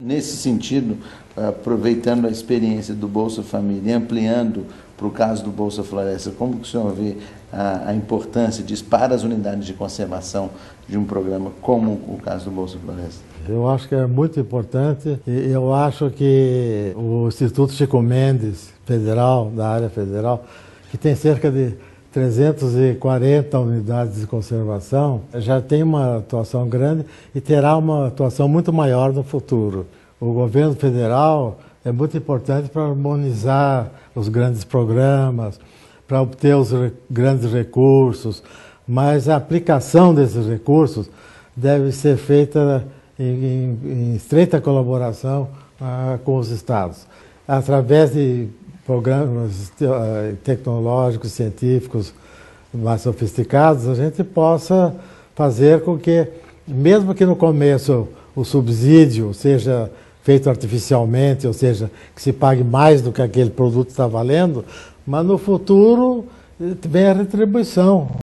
Nesse sentido, aproveitando a experiência do Bolsa Família e ampliando para o caso do Bolsa Floresta, como que o senhor vê a, a, importância disso para as unidades de conservação de um programa como o caso do Bolsa Floresta? Eu acho que é muito importante e eu acho que o Instituto Chico Mendes Federal, da área federal, que tem cerca de 340 unidades de conservação, já tem uma atuação grande e terá uma atuação muito maior no futuro. O governo federal é muito importante para harmonizar os grandes programas, para obter os re grandes recursos, mas a aplicação desses recursos deve ser feita em, em, em estreita colaboração ah, com os estados, através de programas eh, tecnológicos, científicos mais sofisticados, a gente possa fazer com que, mesmo que no começo o subsídio seja feito artificialmente, ou seja, que se pague mais do que aquele produto está valendo, mas no futuro eh, vem a retribuição.